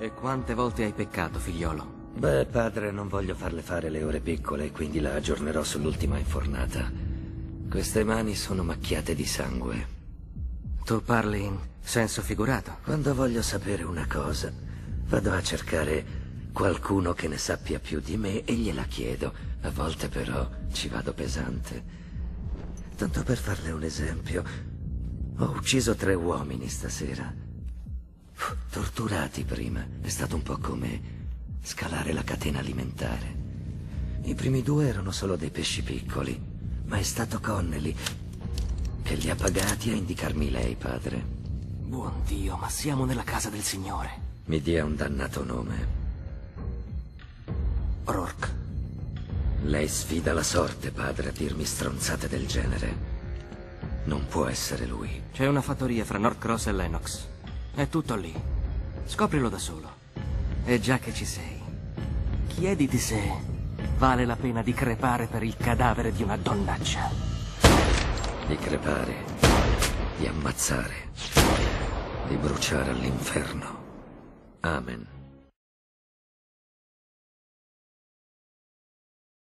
E quante volte hai peccato, figliolo? Beh, padre, non voglio farle fare le ore piccole, quindi la aggiornerò sull'ultima infornata. Queste mani sono macchiate di sangue. Tu parli in senso figurato? Quando voglio sapere una cosa, vado a cercare qualcuno che ne sappia più di me e gliela chiedo. A volte però ci vado pesante. Tanto per farle un esempio, ho ucciso tre uomini stasera. Torturati prima. È stato un po' come scalare la catena alimentare. I primi due erano solo dei pesci piccoli, ma è stato Connelly che li ha pagati a indicarmi lei, padre. Buon Dio, ma siamo nella casa del Signore. Mi dia un dannato nome. Rourke. Lei sfida la sorte, padre, a dirmi stronzate del genere. Non può essere lui. C'è una fattoria fra North e Lennox. È tutto lì. Scoprilo da solo. E già che ci sei, chiediti se vale la pena di crepare per il cadavere di una donnaccia. Di crepare, di ammazzare, di bruciare all'inferno. Amen.